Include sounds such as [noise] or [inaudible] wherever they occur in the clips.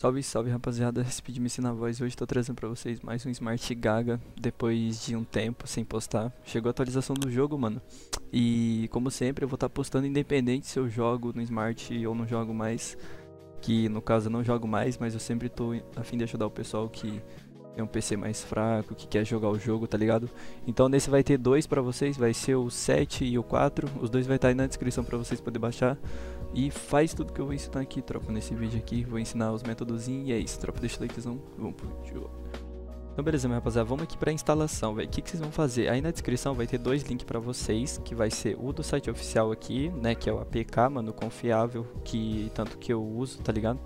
Salve, salve rapaziada, Speed Me na voz. Hoje tô trazendo pra vocês mais um Smart Gaga depois de um tempo sem postar. Chegou a atualização do jogo, mano. E como sempre, eu vou estar tá postando independente se eu jogo no Smart ou não jogo mais. Que no caso eu não jogo mais, mas eu sempre tô a fim de ajudar o pessoal que tem um PC mais fraco, que quer jogar o jogo, tá ligado? Então nesse vai ter dois pra vocês, vai ser o 7 e o 4. Os dois vai estar tá aí na descrição pra vocês poderem baixar. E faz tudo que eu vou ensinar aqui, tropa, nesse vídeo aqui. Vou ensinar os métodos e é isso, tropa. Deixa o likezão, vamos pro jogo. Então beleza, minha rapaziada, vamos aqui pra instalação, velho. O que, que vocês vão fazer? Aí na descrição vai ter dois links pra vocês, que vai ser o do site oficial aqui, né, que é o APK, mano, confiável, que tanto que eu uso, tá ligado?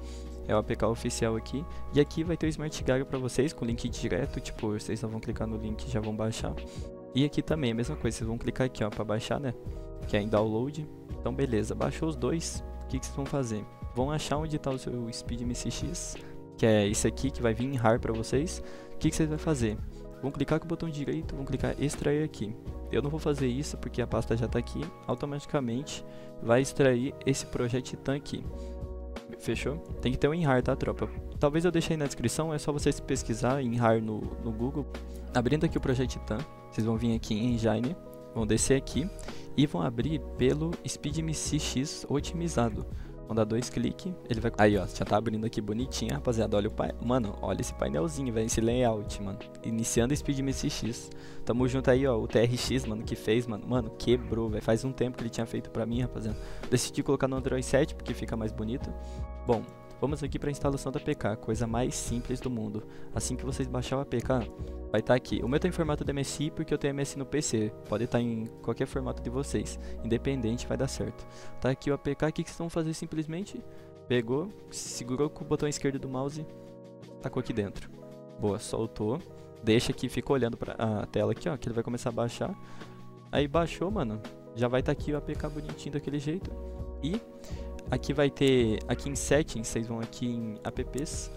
É o APK oficial aqui. E aqui vai ter o Smart Gaga pra vocês, com link direto, tipo, vocês só vão clicar no link e já vão baixar. E aqui também a mesma coisa, vocês vão clicar aqui, ó, pra baixar, né, que é em download. Então beleza, baixou os dois, o que, que vocês vão fazer? Vão achar onde está o seu Speed MCX, que é esse aqui que vai vir em RAR para vocês. O que, que vocês vão fazer? Vão clicar com o botão direito, vão clicar extrair aqui. Eu não vou fazer isso porque a pasta já está aqui, automaticamente vai extrair esse projeto Titan aqui. Fechou? Tem que ter um RAR, tá, tropa? Talvez eu deixe na descrição, é só vocês pesquisar em RAR no, no Google. Abrindo aqui o projeto Titan, vocês vão vir aqui em Engine, vão descer aqui e vão abrir pelo SpeedMCX otimizado. Vão dar dois cliques, ele vai... Aí, ó, já tá abrindo aqui bonitinho, rapaziada. Olha o pai... Mano, olha esse painelzinho, velho, esse layout, mano. Iniciando o SpeedMCX. Tamo junto aí, ó, o TRX, mano, que fez, mano. Mano, quebrou, velho. Faz um tempo que ele tinha feito pra mim, rapaziada. Decidi colocar no Android 7, porque fica mais bonito. Bom, Vamos aqui para a instalação da APK, coisa mais simples do mundo. Assim que vocês baixar o APK, vai estar tá aqui. O meu está em formato de MSI porque eu tenho MSI no PC. Pode estar tá em qualquer formato de vocês. Independente, vai dar certo. Tá aqui o APK, o que vocês vão fazer simplesmente? Pegou, segurou com o botão esquerdo do mouse, tacou aqui dentro. Boa, soltou. Deixa aqui, fica olhando para a tela aqui, ó, que ele vai começar a baixar. Aí baixou, mano. Já vai estar tá aqui o APK bonitinho daquele jeito. E Aqui vai ter, aqui em settings, vocês vão aqui em apps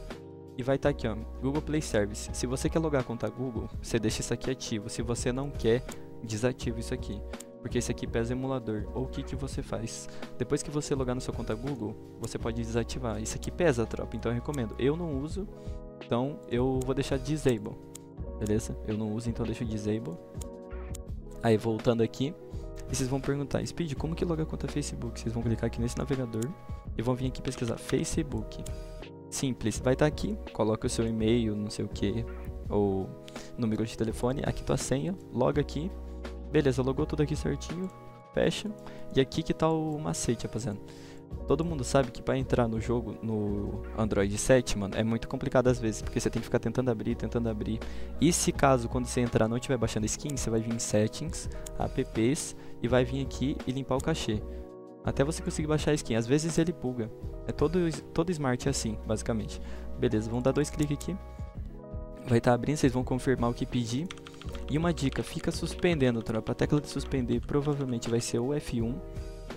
e vai estar tá aqui, ó, Google Play Service. Se você quer logar a conta Google, você deixa isso aqui ativo. Se você não quer, desativa isso aqui. Porque esse aqui pesa emulador. Ou o que, que você faz? Depois que você logar na sua conta Google, você pode desativar. Isso aqui pesa, tropa, então eu recomendo. Eu não uso, então eu vou deixar disable. Beleza? Eu não uso, então deixo disable. Aí voltando aqui, e vocês vão perguntar, Speed, como que loga a conta Facebook? Vocês vão clicar aqui nesse navegador e vão vir aqui pesquisar Facebook. Simples, vai estar tá aqui, coloca o seu e-mail, não sei o que, ou número de telefone, aqui tua senha, loga aqui. Beleza, logou tudo aqui certinho, fecha. E aqui que tá o macete, rapaziada. Todo mundo sabe que para entrar no jogo no Android 7, mano, é muito complicado às vezes, porque você tem que ficar tentando abrir, tentando abrir. E se caso quando você entrar não estiver baixando skin, você vai vir em settings, apps e vai vir aqui e limpar o cachê. Até você conseguir baixar a skin. Às vezes ele buga. É todo todo smart é assim, basicamente. Beleza, vamos dar dois cliques aqui. Vai estar tá abrindo, vocês vão confirmar o que pedir. E uma dica, fica suspendendo, tropa. A tecla de suspender provavelmente vai ser o F1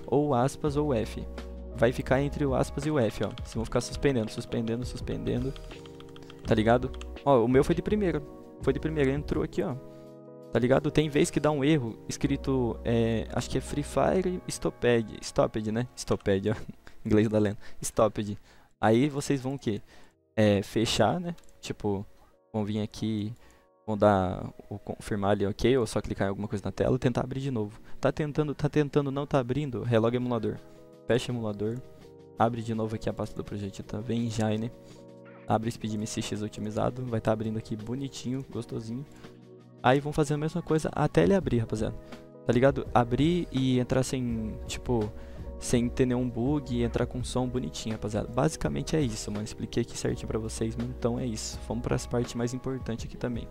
ou aspas ou F vai ficar entre o aspas e o F, ó. Vocês vão ficar suspendendo, suspendendo, suspendendo. Tá ligado? Ó, o meu foi de primeira. Foi de primeira, entrou aqui, ó. Tá ligado? Tem vez que dá um erro escrito, é, acho que é Free Fire Stopped, Stopped, né? Stopped, ó. [laughs] Inglês da lenda. Stopped. Aí vocês vão o quê? É, fechar, né? Tipo, vão vir aqui, vão dar o confirmar ali, ok? Ou só clicar em alguma coisa na tela e tentar abrir de novo. Tá tentando, tá tentando, não tá abrindo, relog emulador fecha emulador, abre de novo aqui a pasta do projeto tá? em Jine, abre Speed MCX otimizado, vai estar tá abrindo aqui bonitinho, gostosinho. Aí vão fazer a mesma coisa até ele abrir, rapaziada. Tá ligado? Abrir e entrar sem, tipo, sem ter nenhum bug e entrar com som bonitinho, rapaziada. Basicamente é isso, mano. Expliquei aqui certinho pra vocês, mano. Então é isso. Vamos para as partes mais importantes aqui também.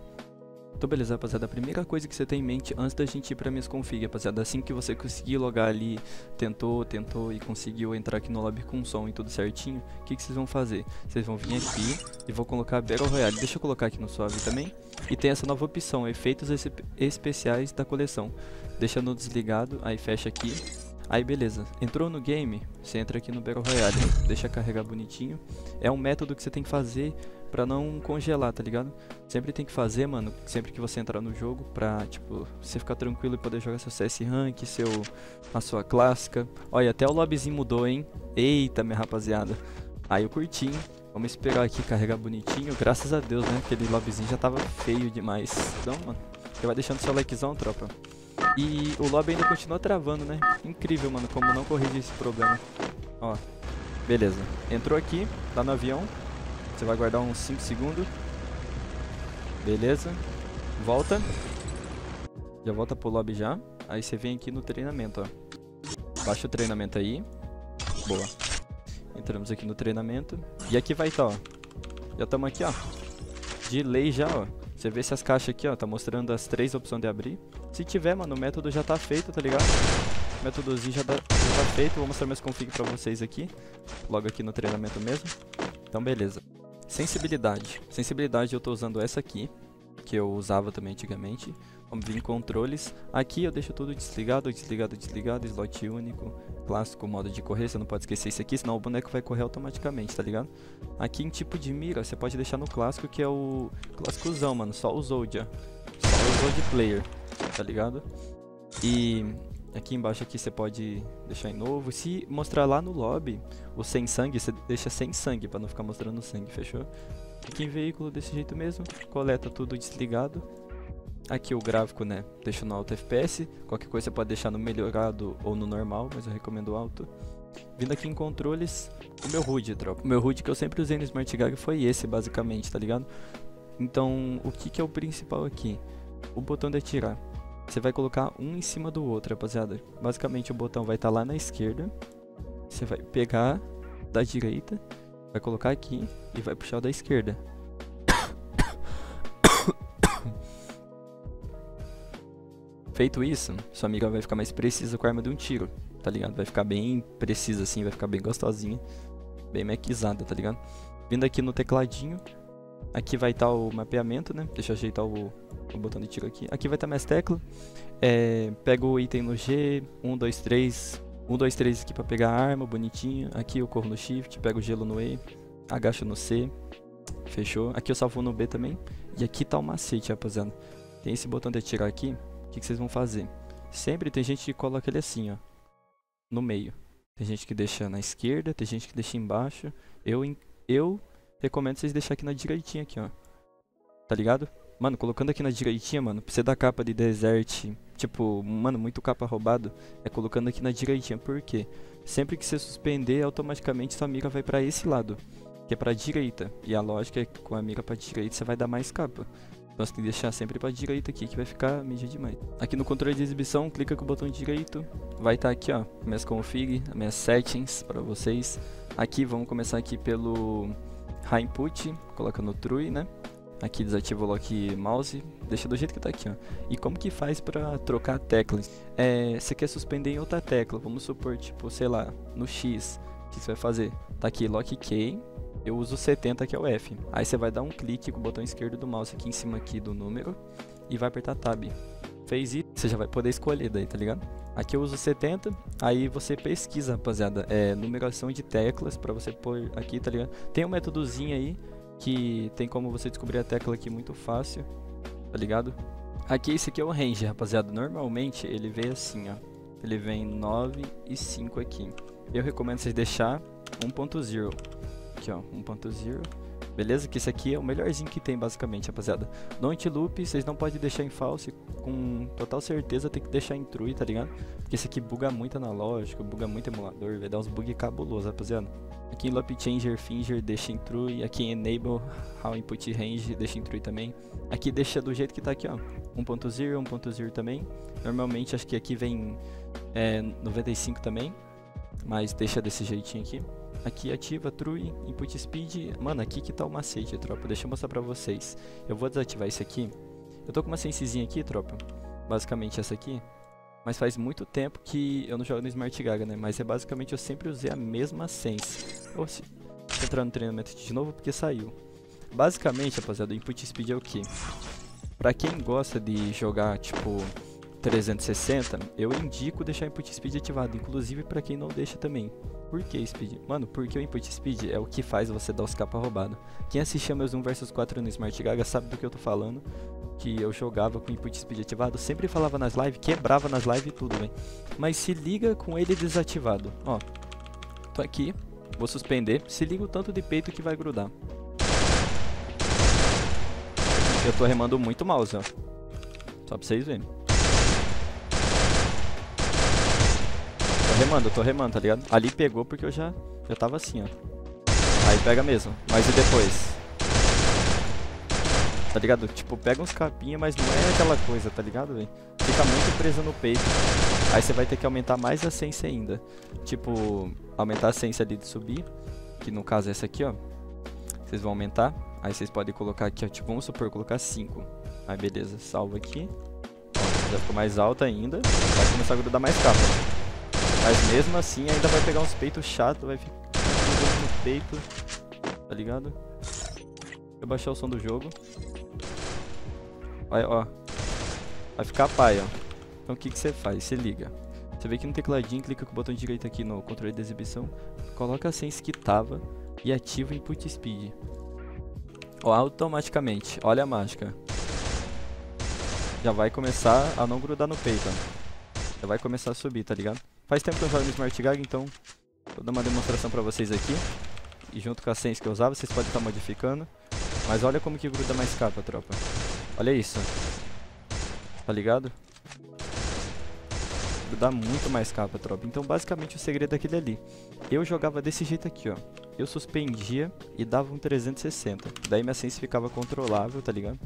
Então beleza, rapaziada, a primeira coisa que você tem em mente antes da gente ir para minhas config, rapaziada, assim que você conseguir logar ali, tentou, tentou e conseguiu entrar aqui no lobby com som e tudo certinho, o que, que vocês vão fazer? Vocês vão vir aqui e vão colocar Battle Royale, deixa eu colocar aqui no suave também, e tem essa nova opção, efeitos especiais da coleção, deixa no desligado, aí fecha aqui, Aí beleza, entrou no game, você entra aqui no Battle Royale, deixa carregar bonitinho. É um método que você tem que fazer pra não congelar, tá ligado? Sempre tem que fazer, mano, sempre que você entrar no jogo, pra, tipo, você ficar tranquilo e poder jogar seu CS Rank, seu, a sua clássica. Olha, até o lobbyzinho mudou, hein? Eita, minha rapaziada. Aí eu curti, Vamos esperar aqui carregar bonitinho. Graças a Deus, né? Aquele lobbyzinho já tava feio demais. Então, mano, você vai deixando seu likezão, tropa. E o lobby ainda continua travando, né? Incrível, mano, como não corrigir esse problema. Ó, beleza. Entrou aqui, tá no avião. Você vai guardar uns 5 segundos. Beleza. Volta. Já volta pro lobby já. Aí você vem aqui no treinamento, ó. Baixa o treinamento aí. Boa. Entramos aqui no treinamento. E aqui vai estar, tá, ó. Já estamos aqui, ó. De lei já, ó. Você vê se as caixas aqui, ó, tá mostrando as três opções de abrir. Se tiver, mano, o método já tá feito, tá ligado? O métodozinho já, já tá feito. Vou mostrar meus config pra vocês aqui. Logo aqui no treinamento mesmo. Então, beleza. Sensibilidade. Sensibilidade eu tô usando essa aqui, que eu usava também antigamente. Vamos vir em controles. Aqui eu deixo tudo desligado, desligado, desligado, slot único, clássico, modo de correr. Você não pode esquecer isso aqui, senão o boneco vai correr automaticamente, tá ligado? Aqui em tipo de mira, você pode deixar no clássico, que é o clássicozão, mano. Só o Zoldia. Só o Zoldia Player, tá ligado? E aqui embaixo aqui você pode deixar em novo. Se mostrar lá no lobby o sem sangue, você deixa sem sangue para não ficar mostrando sangue, fechou? Aqui em veículo desse jeito mesmo, coleta tudo desligado. Aqui o gráfico, né, deixa no alto FPS, qualquer coisa você pode deixar no melhorado ou no normal, mas eu recomendo alto. Vindo aqui em controles, o meu HUD, tropa. O meu HUD que eu sempre usei no Smart Gag foi esse, basicamente, tá ligado? Então, o que, que é o principal aqui? O botão de atirar. Você vai colocar um em cima do outro, rapaziada. Basicamente, o botão vai estar tá lá na esquerda. Você vai pegar da direita, vai colocar aqui e vai puxar o da esquerda. [coughs] Feito isso, sua amiga vai ficar mais precisa com a arma de um tiro, tá ligado? Vai ficar bem precisa assim, vai ficar bem gostosinha, bem maquizada, tá ligado? Vindo aqui no tecladinho, aqui vai estar tá o mapeamento, né? Deixa eu ajeitar o, o botão de tiro aqui. Aqui vai estar tá mais tecla. É, pega o item no G, 1, 2, 3. 1, 2, 3 aqui pra pegar a arma, bonitinho. Aqui eu corro no Shift, pego o gelo no E, agacho no C. Fechou. Aqui eu salvo no B também. E aqui tá o macete, rapaziada. Tem esse botão de atirar aqui o que, que vocês vão fazer? Sempre tem gente que coloca ele assim, ó, no meio. Tem gente que deixa na esquerda, tem gente que deixa embaixo. Eu, eu recomendo vocês deixar aqui na direitinha aqui, ó. Tá ligado? Mano, colocando aqui na direitinha, mano, pra você dar capa de desert, tipo, mano, muito capa roubado, é colocando aqui na direitinha. Por quê? Sempre que você suspender, automaticamente sua mira vai pra esse lado, que é pra direita. E a lógica é que com a mira pra direita você vai dar mais capa. Então você tem que deixar sempre para direita aqui, que vai ficar mídia demais. Aqui no controle de exibição, clica com o botão direito. Vai estar tá aqui, ó, minhas config, minhas settings para vocês. Aqui, vamos começar aqui pelo High Input, coloca no True, né? Aqui desativa o lock mouse, deixa do jeito que tá aqui, ó. E como que faz para trocar teclas? É, você quer suspender em outra tecla, vamos supor, tipo, sei lá, no X. O que você vai fazer? Tá aqui lock key, eu uso 70 que é o F. Aí você vai dar um clique com o botão esquerdo do mouse aqui em cima aqui do número e vai apertar Tab. Fez isso, você já vai poder escolher daí, tá ligado? Aqui eu uso 70, aí você pesquisa, rapaziada, é numeração de teclas para você pôr aqui, tá ligado? Tem um métodozinho aí que tem como você descobrir a tecla aqui muito fácil, tá ligado? Aqui esse aqui é o range, rapaziada. Normalmente ele vem assim, ó. Ele vem 9 e 5 aqui. Eu recomendo vocês deixar 1.0 aqui, ó, 1.0. Beleza? Que esse aqui é o melhorzinho que tem, basicamente, rapaziada. No anti-loop, vocês não podem deixar em false, com total certeza tem que deixar em true, tá ligado? Porque esse aqui buga muito analógico, buga muito emulador, vai dar uns bug cabulosos, rapaziada. Aqui em loop changer, finger, deixa em true. Aqui em enable, how input range, deixa em true também. Aqui deixa do jeito que tá aqui, ó. 1.0, 1.0 também. Normalmente, acho que aqui vem é, 95 também. Mas deixa desse jeitinho aqui. Aqui ativa True Input Speed. Mano, aqui que tá o macete, tropa. Deixa eu mostrar pra vocês. Eu vou desativar isso aqui. Eu tô com uma sensezinha aqui, tropa. Basicamente essa aqui. Mas faz muito tempo que eu não jogo no Smart Gaga, né? Mas é basicamente eu sempre usei a mesma sense. Ou se... entrar no treinamento de novo porque saiu. Basicamente, rapaziada, o Input Speed é o que? Pra quem gosta de jogar, tipo, 360, eu indico deixar o input speed ativado, inclusive para quem não deixa também. Por que speed? Mano, porque o input speed é o que faz você dar os capas roubados. Quem assistia meus 1 vs 4 no Smart Gaga sabe do que eu tô falando, que eu jogava com input speed ativado, sempre falava nas lives, quebrava nas lives e tudo, velho. Mas se liga com ele desativado. Ó, tô aqui, Vou suspender. Se liga o tanto de peito que vai grudar. Eu tô remando muito mouse, ó. Só pra vocês verem. Remando, tô remando, tá ligado? Ali pegou porque eu já, já tava assim, ó. Aí pega mesmo. Mas e depois? Tá ligado? Tipo, pega uns capinha, mas não é aquela coisa, tá ligado, velho? Fica muito preso no peito. Aí você vai ter que aumentar mais a sense ainda. Tipo, aumentar a sense ali de subir. Que no caso é essa aqui, ó. Vocês vão aumentar. Aí vocês podem colocar aqui, ó. Tipo, vamos supor, colocar 5. Aí beleza, salva aqui. Já ficou mais alta ainda. Vai começar a grudar mais capa. Mas mesmo assim ainda vai pegar uns peitos chato, vai ficar no peito. Tá ligado? Deixa eu baixar o som do jogo. Olha, ó. Vai ficar pai, ó. Então o que, que você faz? Você liga. Você vê que no tecladinho, clica com o botão direito aqui no controle de exibição, coloca a sense que tava e ativa o input speed. Ó, automaticamente, olha a mágica. Já vai começar a não grudar no peito, ó. Já vai começar a subir, tá ligado? Faz tempo que eu jogo no Smart Gag, então vou dar uma demonstração pra vocês aqui. E junto com a sense que eu usava, vocês podem estar modificando. Mas olha como que gruda mais capa, tropa. Olha isso. Tá ligado? dá muito mais capa, tropa. Então, basicamente, o segredo é aquele ali. Eu jogava desse jeito aqui, ó. Eu suspendia e dava um 360. Daí minha sense ficava controlável, tá ligado?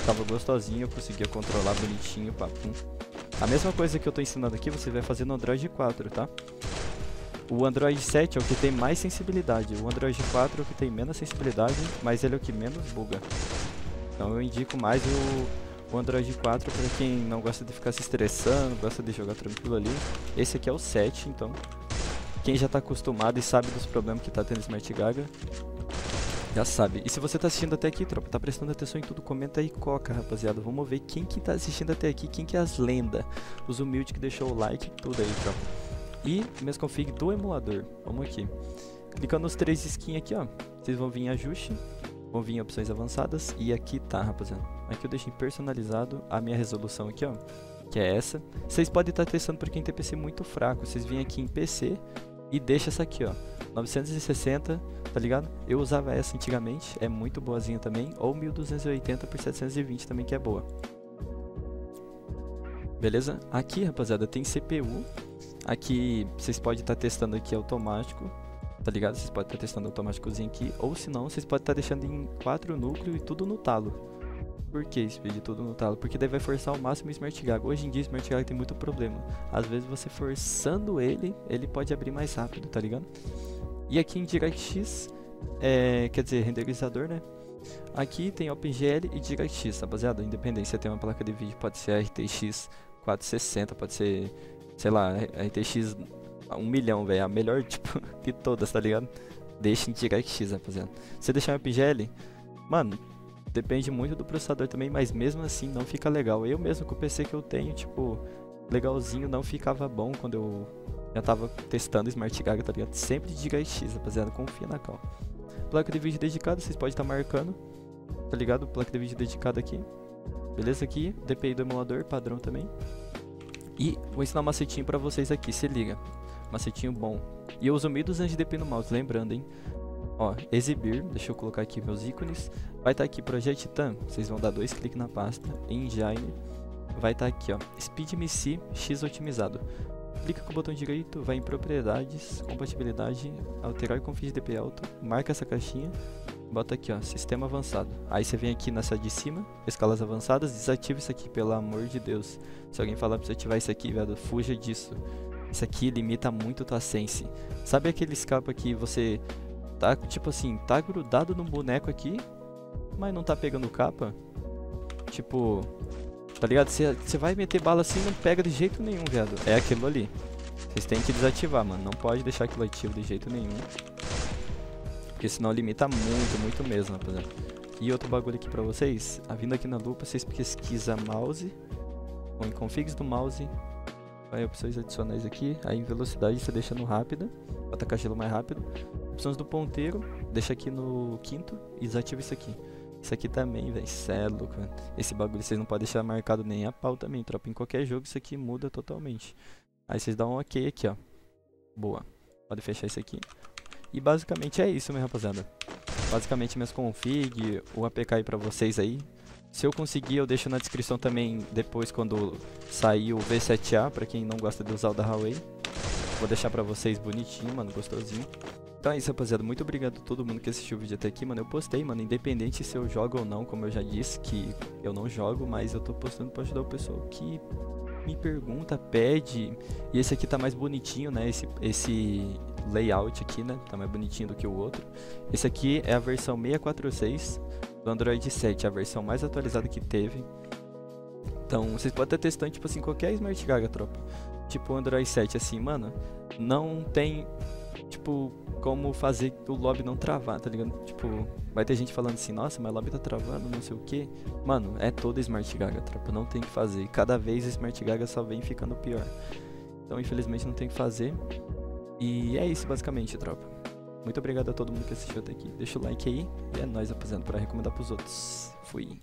Ficava gostosinho, eu conseguia controlar bonitinho, papum. A mesma coisa que eu tô ensinando aqui, você vai fazer no Android 4, tá? O Android 7 é o que tem mais sensibilidade. O Android 4 é o que tem menos sensibilidade, mas ele é o que menos buga. Então eu indico mais o o Android 4 para quem não gosta de ficar se estressando, gosta de jogar tranquilo ali. Esse aqui é o 7, então quem já está acostumado e sabe dos problemas que está tendo Smart Gaga, já sabe. E se você está assistindo até aqui, tropa, tá prestando atenção em tudo, comenta aí coca, rapaziada. Vamos ver quem que tá assistindo até aqui, quem que é as lendas, os humildes que deixou o like, tudo aí, tropa. E mesmo config do emulador. Vamos aqui. Clicando nos três skins aqui, ó. Vocês vão vir em ajuste, vão vir em opções avançadas e aqui tá, rapaziada. Aqui eu deixei personalizado a minha resolução aqui, ó. Que é essa. Vocês podem estar testando para quem tem PC muito fraco. Vocês vêm aqui em PC e deixa essa aqui, ó. 960, tá ligado? Eu usava essa antigamente, é muito boazinha também. Ou 1280 por 720 também, que é boa. Beleza? Aqui, rapaziada, tem CPU. Aqui vocês podem estar testando aqui automático, tá ligado? Vocês podem estar testando automáticozinho aqui. Ou se não, vocês podem estar deixando em 4 núcleos e tudo no talo. Por que speed tudo no talo? Porque daí vai forçar ao máximo o Smart Gag. Hoje em dia o Smart Gag tem muito problema. Às vezes você forçando ele, ele pode abrir mais rápido, tá ligado? E aqui em DirectX, é, quer dizer, renderizador, né? Aqui tem OpenGL e DirectX, rapaziada. Independente, você tem uma placa de vídeo, pode ser RTX 460, pode ser, sei lá, RTX 1 milhão, velho. A melhor, [laughs] tipo, de todas, tá ligado? Deixa em DirectX, rapaziada. Você deixar em OpenGL, mano, depende muito do processador também, mas mesmo assim não fica legal. Eu mesmo com o PC que eu tenho, tipo, legalzinho, não ficava bom quando eu já tava testando Smart Gaga, tá ligado? Sempre de X, rapaziada, confia na cal. Placa de vídeo dedicada, vocês podem estar tá marcando, tá ligado? Placa de vídeo dedicada aqui. Beleza aqui, DPI do emulador, padrão também. E vou ensinar um macetinho pra vocês aqui, se liga. Macetinho bom. E eu uso 1200 de DPI no mouse, lembrando, hein? Ó, exibir, deixa eu colocar aqui meus ícones. Vai estar tá aqui Project Titan, vocês vão dar dois cliques na pasta, Engine. Vai estar tá aqui, ó, SpeedMC X otimizado. Clica com o botão direito, vai em propriedades, compatibilidade, alterar config DP alto, marca essa caixinha, bota aqui, ó, sistema avançado. Aí você vem aqui nessa de cima, escalas avançadas, desativa isso aqui, pelo amor de Deus. Se alguém falar pra você ativar isso aqui, velho, fuja disso. Isso aqui limita muito tua sense. Sabe aquele escapa que você Tá, tipo assim, tá grudado no boneco aqui, mas não tá pegando capa. Tipo, tá ligado? Você vai meter bala assim não pega de jeito nenhum, viado. É aquilo ali. Vocês têm que desativar, mano. Não pode deixar aquilo ativo de jeito nenhum. Porque senão limita muito, muito mesmo, rapaziada. E outro bagulho aqui pra vocês. A vindo aqui na lupa, vocês pesquisam mouse. Ou em configs do mouse. Vai opções adicionais aqui. Aí em velocidade você deixa no rápida. Pra tacar gelo mais rápido opções do ponteiro, deixa aqui no quinto e desativa isso aqui. Isso aqui também, velho, cê é louco, Esse bagulho vocês não podem deixar marcado nem a pau também, tropa. Em qualquer jogo isso aqui muda totalmente. Aí vocês dão um ok aqui, ó. Boa. Pode fechar isso aqui. E basicamente é isso, minha rapaziada. Basicamente minhas config, o APK aí pra vocês aí. Se eu conseguir, eu deixo na descrição também depois quando sair o V7A, pra quem não gosta de usar o da Huawei. Vou deixar pra vocês bonitinho, mano, gostosinho. Então é isso, rapaziada. Muito obrigado a todo mundo que assistiu o vídeo até aqui, mano. Eu postei, mano, independente se eu jogo ou não, como eu já disse, que eu não jogo, mas eu tô postando pra ajudar o pessoal que me pergunta, pede. E esse aqui tá mais bonitinho, né? Esse, esse layout aqui, né? Tá mais bonitinho do que o outro. Esse aqui é a versão 646 do Android 7, a versão mais atualizada que teve. Então, vocês podem estar testando, tipo assim, qualquer Smart Gaga, tropa tipo o Android 7, assim, mano, não tem, tipo, como fazer o lobby não travar, tá ligado? Tipo, vai ter gente falando assim, nossa, mas o lobby tá travando, não sei o que. Mano, é toda Smart Gaga, tropa, não tem que fazer. Cada vez a Smart Gaga só vem ficando pior. Então, infelizmente, não tem que fazer. E é isso, basicamente, tropa. Muito obrigado a todo mundo que assistiu até aqui. Deixa o like aí. E é nóis, rapaziada, pra recomendar pros outros. Fui.